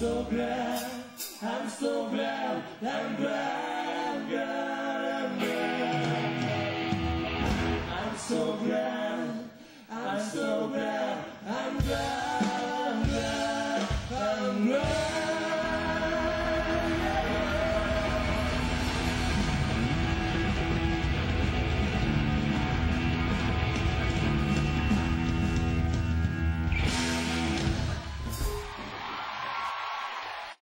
so glad, I'm so glad, I'm glad, glad, I'm glad. I'm so glad, I'm so glad, I'm glad, I'm glad, I'm glad.